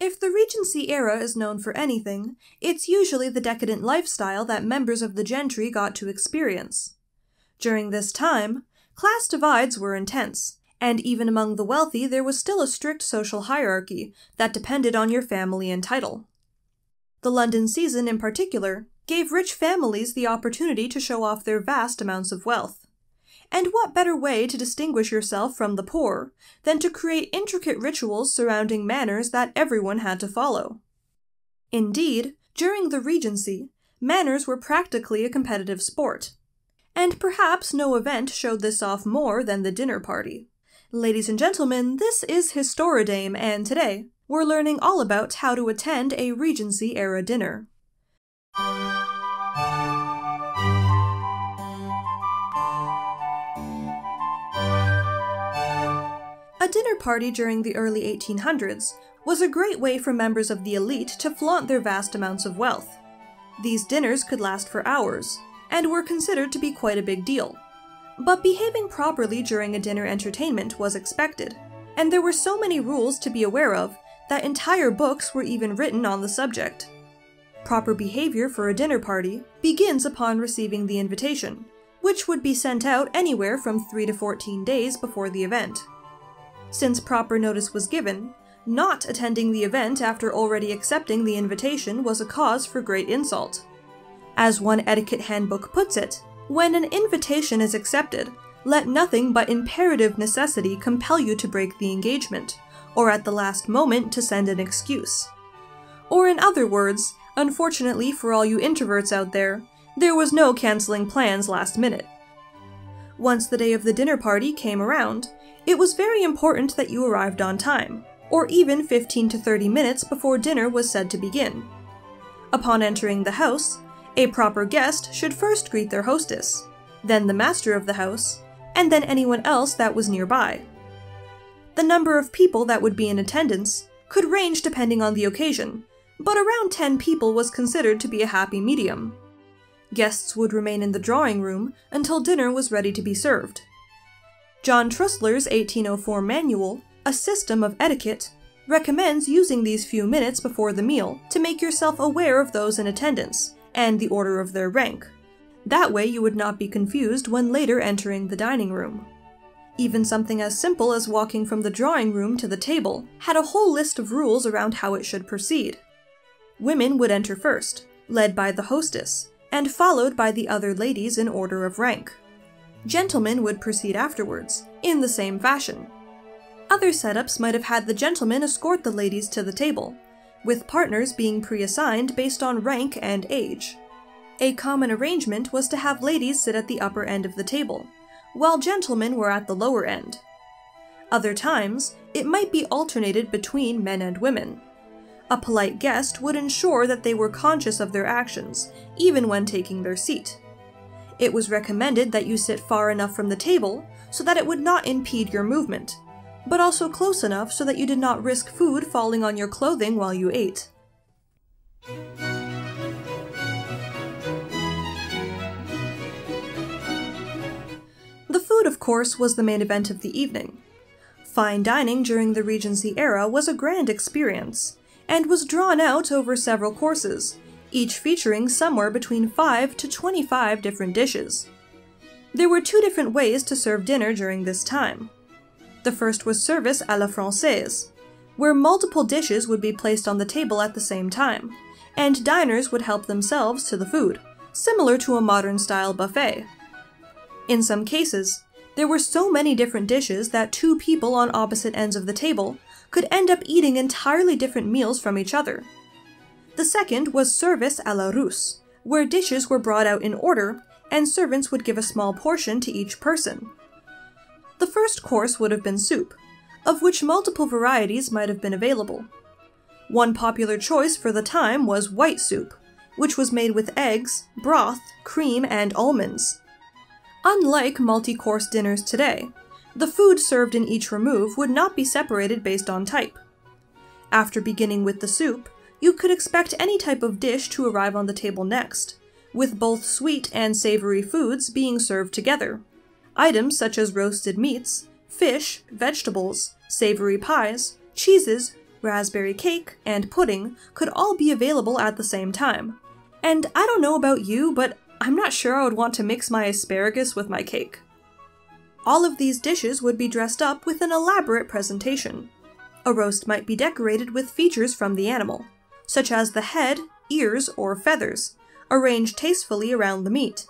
If the Regency era is known for anything, it's usually the decadent lifestyle that members of the gentry got to experience. During this time, class divides were intense, and even among the wealthy there was still a strict social hierarchy that depended on your family and title. The London season, in particular, gave rich families the opportunity to show off their vast amounts of wealth. And what better way to distinguish yourself from the poor than to create intricate rituals surrounding manners that everyone had to follow? Indeed, during the Regency, manners were practically a competitive sport. And perhaps no event showed this off more than the dinner party. Ladies and gentlemen, this is Historidame, and today we're learning all about how to attend a Regency era dinner. A dinner party during the early 1800s was a great way for members of the elite to flaunt their vast amounts of wealth. These dinners could last for hours, and were considered to be quite a big deal. But behaving properly during a dinner entertainment was expected, and there were so many rules to be aware of that entire books were even written on the subject. Proper behavior for a dinner party begins upon receiving the invitation, which would be sent out anywhere from 3 to 14 days before the event. Since proper notice was given, not attending the event after already accepting the invitation was a cause for great insult. As one etiquette handbook puts it, when an invitation is accepted, let nothing but imperative necessity compel you to break the engagement, or at the last moment to send an excuse. Or in other words, unfortunately for all you introverts out there, there was no cancelling plans last minute. Once the day of the dinner party came around, it was very important that you arrived on time, or even 15 to 30 minutes before dinner was said to begin. Upon entering the house, a proper guest should first greet their hostess, then the master of the house, and then anyone else that was nearby. The number of people that would be in attendance could range depending on the occasion, but around 10 people was considered to be a happy medium. Guests would remain in the drawing room until dinner was ready to be served. John Trusler's 1804 manual, A System of Etiquette, recommends using these few minutes before the meal to make yourself aware of those in attendance and the order of their rank. That way you would not be confused when later entering the dining room. Even something as simple as walking from the drawing room to the table had a whole list of rules around how it should proceed. Women would enter first, led by the hostess, and followed by the other ladies in order of rank. Gentlemen would proceed afterwards, in the same fashion. Other setups might have had the gentlemen escort the ladies to the table, with partners being pre-assigned based on rank and age. A common arrangement was to have ladies sit at the upper end of the table, while gentlemen were at the lower end. Other times, it might be alternated between men and women. A polite guest would ensure that they were conscious of their actions, even when taking their seat. It was recommended that you sit far enough from the table so that it would not impede your movement, but also close enough so that you did not risk food falling on your clothing while you ate. The food, of course, was the main event of the evening. Fine dining during the Regency era was a grand experience, and was drawn out over several courses, each featuring somewhere between 5 to 25 different dishes. There were two different ways to serve dinner during this time. The first was service à la française, where multiple dishes would be placed on the table at the same time, and diners would help themselves to the food, similar to a modern style buffet. In some cases, there were so many different dishes that two people on opposite ends of the table could end up eating entirely different meals from each other. The second was service à la russe, where dishes were brought out in order and servants would give a small portion to each person. The first course would have been soup, of which multiple varieties might have been available. One popular choice for the time was white soup, which was made with eggs, broth, cream, and almonds. Unlike multi-course dinners today, the food served in each remove would not be separated based on type. After beginning with the soup, you could expect any type of dish to arrive on the table next, with both sweet and savory foods being served together. Items such as roasted meats, fish, vegetables, savory pies, cheeses, raspberry cake, and pudding could all be available at the same time. And I don't know about you, but I'm not sure I would want to mix my asparagus with my cake. All of these dishes would be dressed up with an elaborate presentation. A roast might be decorated with features from the animal, such as the head, ears, or feathers, arranged tastefully around the meat.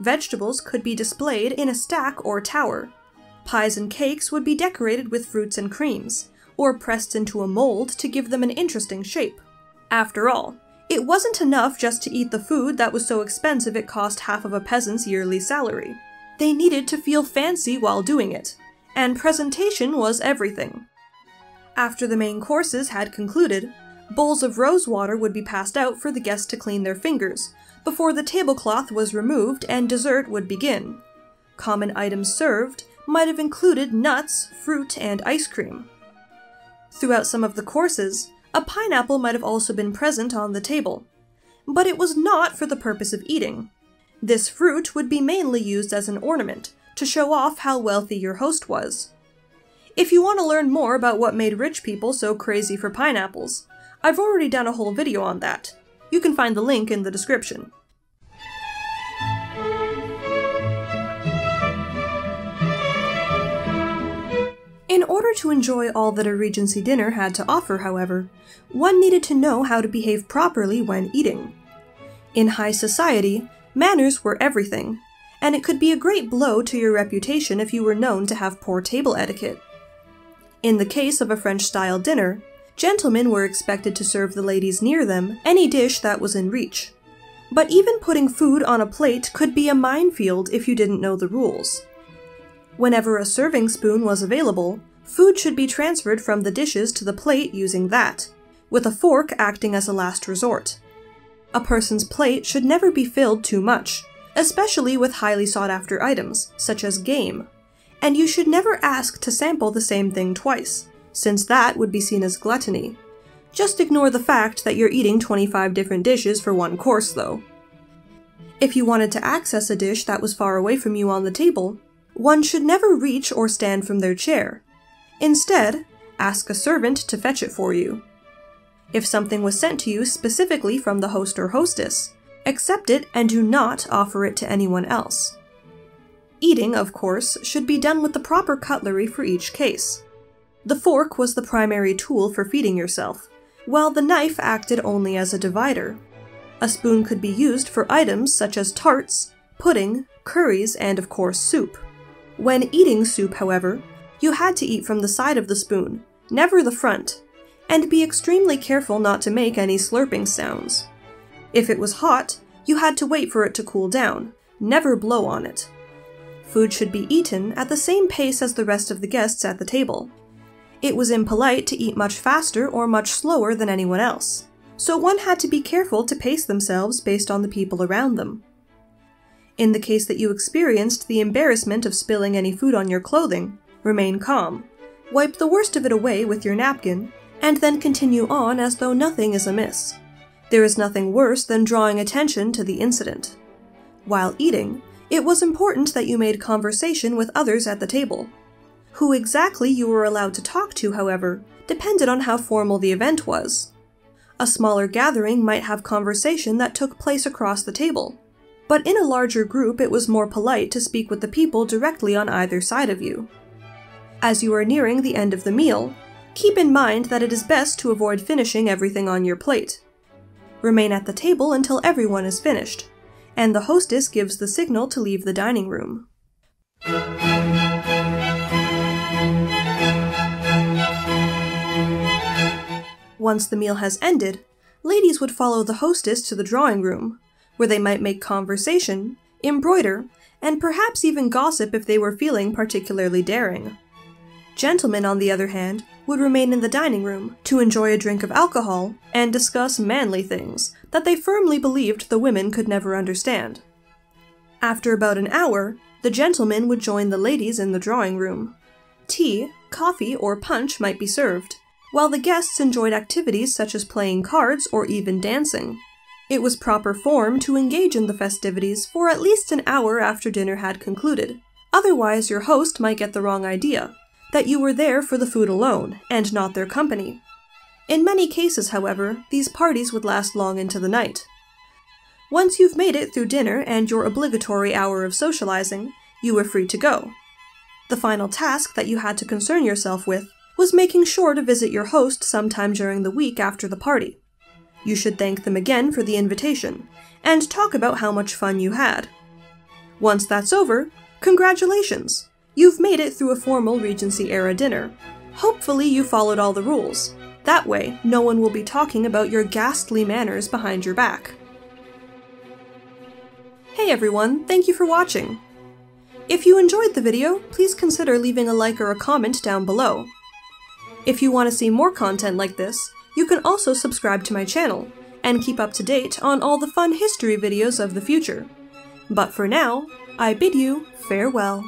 Vegetables could be displayed in a stack or tower. Pies and cakes would be decorated with fruits and creams, or pressed into a mold to give them an interesting shape. After all, it wasn't enough just to eat the food that was so expensive it cost half of a peasant's yearly salary. They needed to feel fancy while doing it, and presentation was everything. After the main courses had concluded, bowls of rose water would be passed out for the guests to clean their fingers, before the tablecloth was removed and dessert would begin. Common items served might have included nuts, fruit, and ice cream. Throughout some of the courses, a pineapple might have also been present on the table. But it was not for the purpose of eating. This fruit would be mainly used as an ornament, to show off how wealthy your host was. If you want to learn more about what made rich people so crazy for pineapples, I've already done a whole video on that. You can find the link in the description. In order to enjoy all that a Regency dinner had to offer, however, one needed to know how to behave properly when eating. In high society, manners were everything, and it could be a great blow to your reputation if you were known to have poor table etiquette. In the case of a French-style dinner, gentlemen were expected to serve the ladies near them any dish that was in reach. But even putting food on a plate could be a minefield if you didn't know the rules. Whenever a serving spoon was available, food should be transferred from the dishes to the plate using that, with a fork acting as a last resort. A person's plate should never be filled too much, especially with highly sought after items, such as game. And you should never ask to sample the same thing twice, since that would be seen as gluttony. Just ignore the fact that you're eating 25 different dishes for one course, though. If you wanted to access a dish that was far away from you on the table, one should never reach or stand from their chair. Instead, ask a servant to fetch it for you. If something was sent to you specifically from the host or hostess, accept it and do not offer it to anyone else. Eating, of course, should be done with the proper cutlery for each case. The fork was the primary tool for feeding yourself, while the knife acted only as a divider. A spoon could be used for items such as tarts, pudding, curries, and of course soup. When eating soup, however, you had to eat from the side of the spoon, never the front, and be extremely careful not to make any slurping sounds. If it was hot, you had to wait for it to cool down, never blow on it. Food should be eaten at the same pace as the rest of the guests at the table. It was impolite to eat much faster or much slower than anyone else, so one had to be careful to pace themselves based on the people around them. In the case that you experienced the embarrassment of spilling any food on your clothing, remain calm. Wipe the worst of it away with your napkin, and then continue on as though nothing is amiss. There is nothing worse than drawing attention to the incident. While eating, it was important that you made conversation with others at the table. Who exactly you were allowed to talk to, however, depended on how formal the event was. A smaller gathering might have conversation that took place across the table, but in a larger group it was more polite to speak with the people directly on either side of you. As you are nearing the end of the meal, keep in mind that it is best to avoid finishing everything on your plate. Remain at the table until everyone is finished, and the hostess gives the signal to leave the dining room. Once the meal has ended, ladies would follow the hostess to the drawing room, where they might make conversation, embroider, and perhaps even gossip if they were feeling particularly daring. Gentlemen, on the other hand, would remain in the dining room to enjoy a drink of alcohol and discuss manly things that they firmly believed the women could never understand. After about an hour, the gentlemen would join the ladies in the drawing room. Tea, coffee, or punch might be served, while the guests enjoyed activities such as playing cards or even dancing. It was proper form to engage in the festivities for at least an hour after dinner had concluded. Otherwise, your host might get the wrong idea that you were there for the food alone, and not their company. In many cases, however, these parties would last long into the night. Once you've made it through dinner and your obligatory hour of socializing, you were free to go. The final task that you had to concern yourself with was making sure to visit your host sometime during the week after the party. You should thank them again for the invitation, and talk about how much fun you had. Once that's over, congratulations! You've made it through a formal Regency era dinner. Hopefully, you followed all the rules. That way, no one will be talking about your ghastly manners behind your back. Hey everyone, thank you for watching! If you enjoyed the video, please consider leaving a like or a comment down below. If you want to see more content like this, you can also subscribe to my channel, and keep up to date on all the fun history videos of the future. But for now, I bid you farewell.